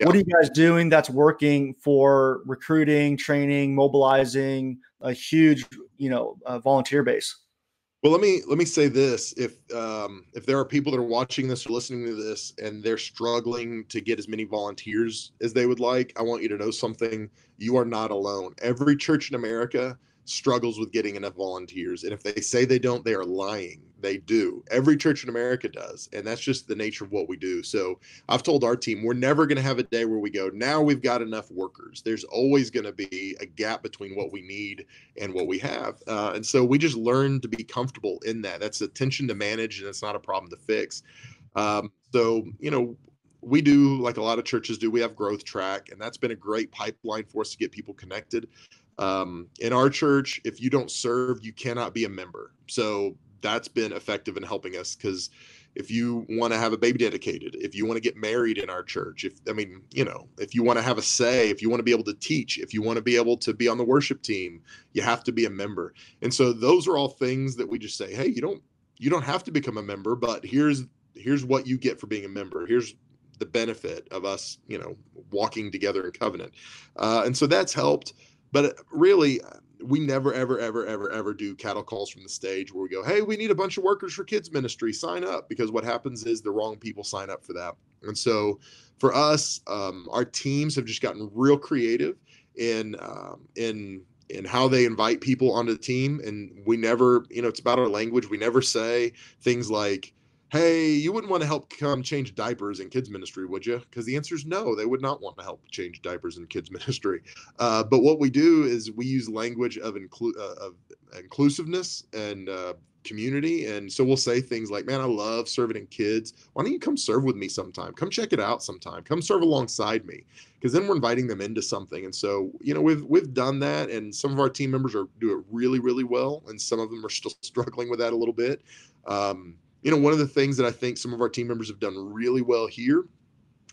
yeah. what are you guys doing that's working for recruiting, training, mobilizing a huge, you know, uh, volunteer base? Well, let me let me say this: if um, if there are people that are watching this or listening to this, and they're struggling to get as many volunteers as they would like, I want you to know something. You are not alone. Every church in America struggles with getting enough volunteers. And if they say they don't, they are lying. They do. Every church in America does. And that's just the nature of what we do. So I've told our team, we're never going to have a day where we go, now we've got enough workers. There's always going to be a gap between what we need and what we have. Uh, and so we just learn to be comfortable in that. That's a tension to manage and it's not a problem to fix. Um, so, you know, we do like a lot of churches do we have growth track and that's been a great pipeline for us to get people connected um, in our church, if you don't serve, you cannot be a member. So that's been effective in helping us because if you want to have a baby dedicated, if you want to get married in our church, if I mean, you know, if you want to have a say, if you want to be able to teach, if you want to be able to be on the worship team, you have to be a member. And so those are all things that we just say, hey, you don't you don't have to become a member, but here's here's what you get for being a member. Here's the benefit of us, you know, walking together in covenant. Uh, and so that's helped. But really, we never, ever, ever, ever, ever do cattle calls from the stage where we go, hey, we need a bunch of workers for kids ministry, sign up. Because what happens is the wrong people sign up for that. And so for us, um, our teams have just gotten real creative in um, in in how they invite people onto the team. And we never, you know, it's about our language. We never say things like, hey, you wouldn't want to help come change diapers in kids ministry, would you? Because the answer is no, they would not want to help change diapers in kids ministry. Uh, but what we do is we use language of, inclu- uh, of inclusiveness and uh, community. And so we'll say things like, man, I love serving in kids. Why don't you come serve with me sometime? Come check it out sometime. Come serve alongside me. Because then we're inviting them into something. And so, you know, we've we've done that and some of our team members are do it really, really well. And some of them are still struggling with that a little bit. Um, you know, one of the things that I think some of our team members have done really well here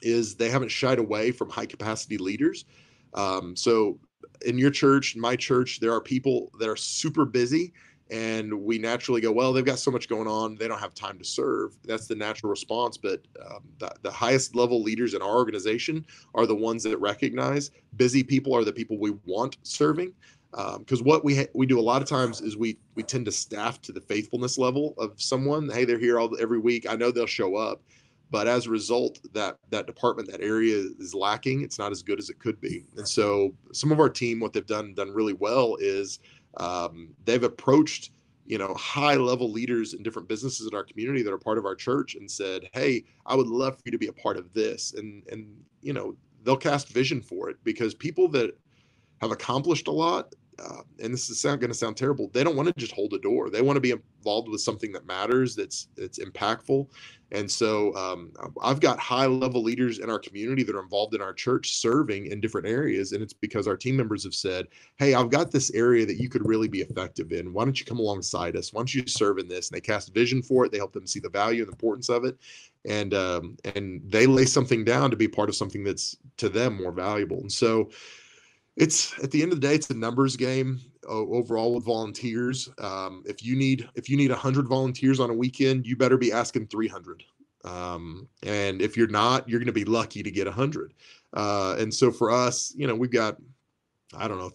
is they haven't shied away from high capacity leaders. Um, so in your church, in my church, there are people that are super busy and we naturally go, well, they've got so much going on, they don't have time to serve. That's the natural response. But um, the, the highest level leaders in our organization are the ones that recognize busy people are the people we want serving because um, what we ha- we do a lot of times is we we tend to staff to the faithfulness level of someone. Hey, they're here all every week. I know they'll show up, but as a result, that that department, that area is lacking. It's not as good as it could be. And so, some of our team, what they've done done really well is um, they've approached you know high level leaders in different businesses in our community that are part of our church and said, hey, I would love for you to be a part of this. And and you know they'll cast vision for it because people that have accomplished a lot, uh, and this is going to sound terrible. They don't want to just hold a door. They want to be involved with something that matters, that's that's impactful. And so um, I've got high level leaders in our community that are involved in our church serving in different areas, and it's because our team members have said, "Hey, I've got this area that you could really be effective in. Why don't you come alongside us? Why don't you serve in this?" And they cast vision for it. They help them see the value and the importance of it, and um, and they lay something down to be part of something that's to them more valuable. And so it's at the end of the day it's a numbers game overall with volunteers. Um, if you need if you need 100 volunteers on a weekend you better be asking 300 um, and if you're not you're going to be lucky to get 100 uh, and so for us you know we've got i don't know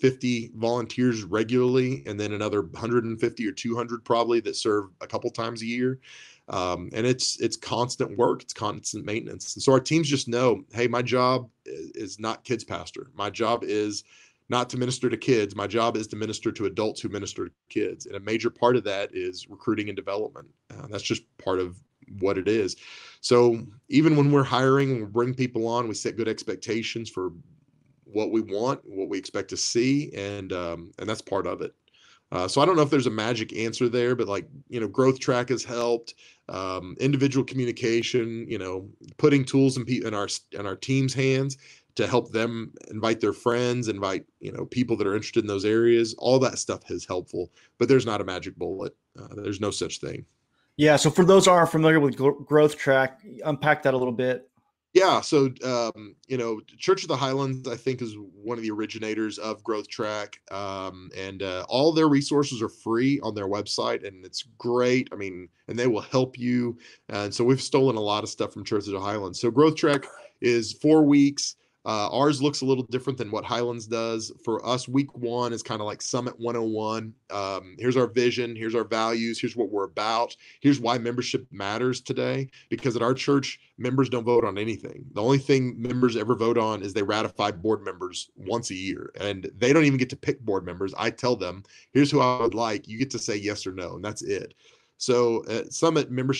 350 volunteers regularly and then another 150 or 200 probably that serve a couple times a year. Um, and it's it's constant work it's constant maintenance. And so our teams just know hey my job is not kids pastor. My job is not to minister to kids. My job is to minister to adults who minister to kids. And a major part of that is recruiting and development. Uh, that's just part of what it is. So even when we're hiring we bring people on we set good expectations for what we want what we expect to see and um, and that's part of it uh, so I don't know if there's a magic answer there, but like you know, growth track has helped. Um, individual communication, you know, putting tools in, in our in our team's hands to help them invite their friends, invite you know people that are interested in those areas. All that stuff is helpful, but there's not a magic bullet. Uh, there's no such thing. Yeah. So for those aren't familiar with growth track, unpack that a little bit. Yeah, so um, you know, Church of the Highlands, I think, is one of the originators of Growth Track, um, and uh, all their resources are free on their website, and it's great. I mean, and they will help you. And so we've stolen a lot of stuff from Church of the Highlands. So Growth Track is four weeks. Uh, ours looks a little different than what Highlands does. For us, week one is kind of like Summit 101. Um, here's our vision, here's our values, here's what we're about, here's why membership matters today. Because at our church, members don't vote on anything. The only thing members ever vote on is they ratify board members once a year, and they don't even get to pick board members. I tell them, here's who I would like. You get to say yes or no, and that's it. So at Summit, membership